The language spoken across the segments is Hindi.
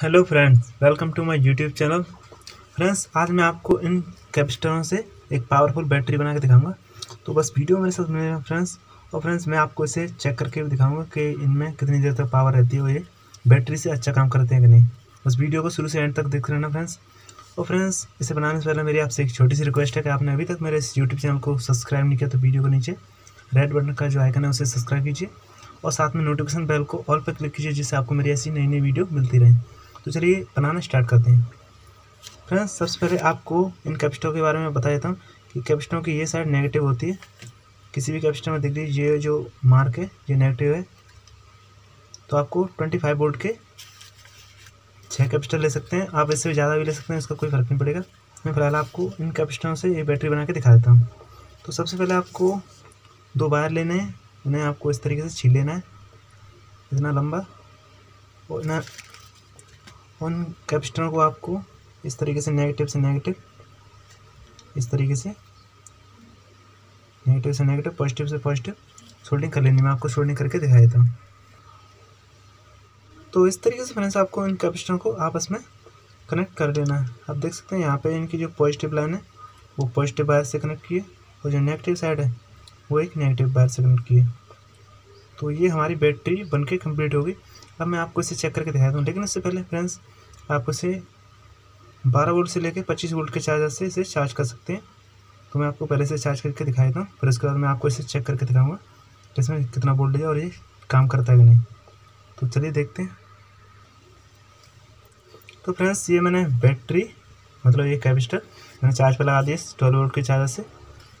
Hello friends, welcome to my YouTube channel. Friends, आज मैं आपको इन कैपेसिटरों से एक पावरफुल बैटरी बना के दिखाऊँगा। तो बस वीडियो मेरे साथ मेरे फ्रेंड्स, और फ्रेंड्स, मैं आपको इसे चेक करके भी दिखाऊँगा कि इनमें कितनी देर तक पावर रहती है और ये बैटरी से अच्छा काम करते हैं कि नहीं। बस वीडियो को शुरू से एंड तक देख रहना फ्रेंड्स। और फ्रेंड्स, इसे बनाने से पहले मेरी आपसे एक छोटी सी रिक्वेस्ट है कि आपने अभी तक मेरे इस यूट्यूब चैनल को सब्सक्राइब नहीं किया तो वीडियो को नीचे रेड बटन का जो आइकन है उसे सब्सक्राइब कीजिए, और साथ में नोटिफिकेशन बेल को ऑल पर क्लिक कीजिए, जिससे आपको मेरी ऐसी नई नई वीडियो मिलती रहे। तो चलिए बनाना स्टार्ट करते हैं। फ्रेंड्स, सबसे पहले आपको इन कैपेसिटर के बारे में बता देता हूँ कि कैपेसिटरों की ये साइड नेगेटिव होती है। किसी भी कैपेसिटर में देख लीजिए, ये जो मार्क है, ये नेगेटिव है। तो आपको ट्वेंटी फाइव के छः कैपेसिटर ले सकते हैं। आप इससे ज़्यादा भी ले सकते हैं, इसका कोई फ़र्क नहीं पड़ेगा। मैं फ़िलहाल आपको इन कैपेसिटरों से ये बैटरी बना के दिखा देता हूँ। तो सबसे पहले आपको दो वायर लेने हैं। उन्हें आपको इस तरीके से छीन लेना है। इतना लंबा और इतना उन कैपेसिटरों को आपको इस तरीके से नेगेटिव से नेगेटिव इस तरीके से नेगेटिव से नेगेटिव पॉजिटिव से पॉजिटिव सोल्डिंग कर लेनी मैं आपको सोल्डिंग करके दिखा देता हूँ तो इस तरीके से फ्रेंड्स आपको इन कैपेसिटरों को आपस में कनेक्ट कर लेना है। आप देख सकते हैं यहाँ पे इनकी जो पॉजिटिव लाइन है, वो पॉजिटिव वायर से कनेक्ट किए, और जो नेगेटिव साइड है, वो एक नेगेटिव वायर से कनेक्ट किए। तो ये हमारी बैटरी बन के कंप्लीट होगी। अब मैं आपको इसे चेक करके दिखाता हूँ। लेकिन इससे पहले फ्रेंड्स आप इसे बारह वोल्ट से लेकर पच्चीस वोल्ट के चार्जर से इसे चार्ज कर सकते हैं। तो मैं आपको पहले से चार्ज करके दिखा देता हूँ। फिर उसके बाद मैं आपको इसे चेक करके दिखाऊँगा कि इसमें कितना वोल्टेज है और ये काम करता है कि नहीं। तो चलिए देखते हैं। तो फ्रेंड्स ये मैंने बैटरी मतलब ये कैपेसिटर मैंने चार्ज पर लगा दिया ट्वेल्व वोल्ट के चार्जर से।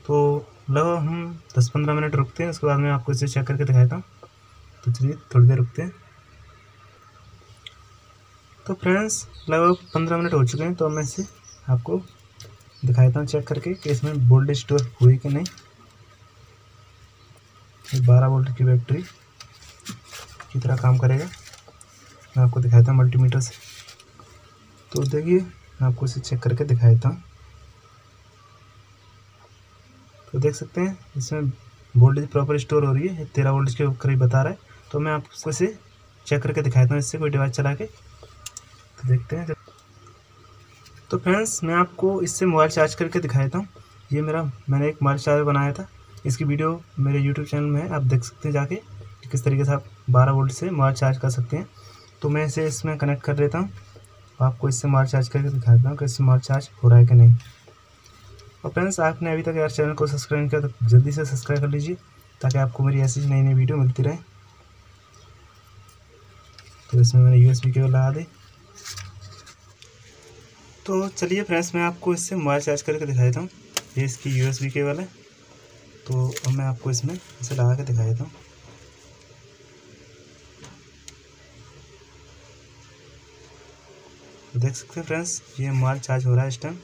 तो लगभग हम दस पंद्रह मिनट रुकते हैं। उसके बाद मैं आपको इसे चेक करके दिखाता हूँ। तो चलिए थोड़ी देर रुकते हैं। तो फ्रेंड्स, लगभग पंद्रह मिनट हो चुके हैं तो मैं इसे आपको दिखा देता हूँ, चेक करके कि इसमें वोल्टेज स्टोर हुई कि नहीं। बारह वोल्ट की बैटरी की तरह काम करेगा। मैं आपको दिखाता हूँ मल्टीमीटर से। तो देखिए, मैं आपको इसे चेक करके दिखा देता हूँ। तो देख सकते हैं, इसमें वोल्टेज प्रॉपर स्टोर हो रही है तेरह वोल्टेज के करीब बता रहा है। तो मैं आपको इसे चेक करके दिखाता हूँ, इससे कोई डिवाइस चला के तो देखते हैं तो फ्रेंड्स मैं आपको इससे मोबाइल चार्ज करके दिखाया था ये मेरा मैंने एक मोबाइल चार्जर बनाया था। इसकी वीडियो मेरे यूट्यूब चैनल में है। आप देख सकते हैं जाके किस तरीके से आप 12 वोल्ट से मोबाइल चार्ज कर सकते हैं। तो मैं इसे इसमें कनेक्ट कर देता हूँ। आपको इससे मोबाइल चार्ज करके दिखा देता हूँ कि इससे मोबाइल चार्ज हो रहा है कि नहीं। और फ्रेंड्स आपने अभी तक यार चैनल को सब्सक्राइब किया तो जल्दी से सब्सक्राइब कर लीजिए, ताकि आपको मेरी ऐसी नई नई वीडियो मिलती रहे। तो इसमें मैंने यू केबल लगा दी। तो चलिए फ्रेंड्स, मैं आपको इससे मोबाइल चार्ज करके दिखा देता हूँ। ये इसकी यू एस केबल है। तो अब मैं आपको इसमें इसे लगा के दिखा देता हूँ। देख सकते हैं फ्रेंड्स, ये मोबाइल चार्ज हो रहा है इस टाइम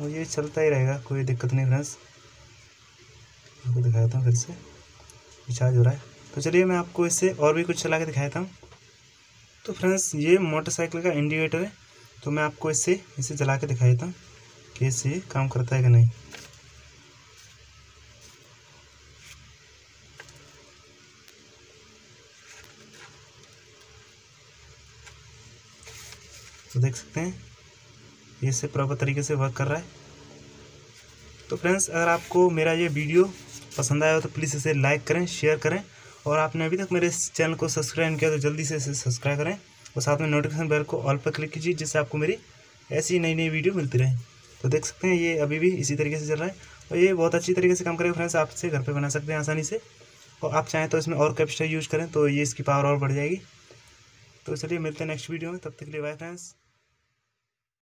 और ये चलता ही रहेगा, कोई दिक्कत नहीं फ्रेंड्स। आपको दिखाया हूँ फिर से। चार्ज हो रहा है। तो चलिए मैं आपको इससे और भी कुछ चला के दिखाया था तो फ्रेंड्स, ये मोटरसाइकिल का इंडिकेटर है। तो मैं आपको इससे, इसे जला के दिखा देता हूँ कि इससे काम करता है कि नहीं। तो देख सकते हैं, ये इससे प्रॉपर तरीके से वर्क कर रहा है। तो फ्रेंड्स, अगर आपको मेरा ये वीडियो पसंद आया हो तो प्लीज़ इसे लाइक करें शेयर करें। और आपने अभी तक मेरे इस चैनल को सब्सक्राइब नहीं किया तो जल्दी से इसे सब्सक्राइब करें और साथ में नोटिफिकेशन बेल को ऑल पर क्लिक कीजिए जिससे आपको मेरी ऐसी नई नई वीडियो मिलती रहे। तो देख सकते हैं ये अभी भी इसी तरीके से चल रहा है और ये बहुत अच्छी तरीके से काम करेगा फ्रेंड्स आपसे घर पर बना सकते हैं आसानी से। और आप चाहें तो इसमें और कैपेसिटर यूज़ करें तो ये इसकी पावर और बढ़ जाएगी। तो चलिए मिलते हैं नेक्स्ट वीडियो में, तब तक के लिए बाय फ्रेंड्स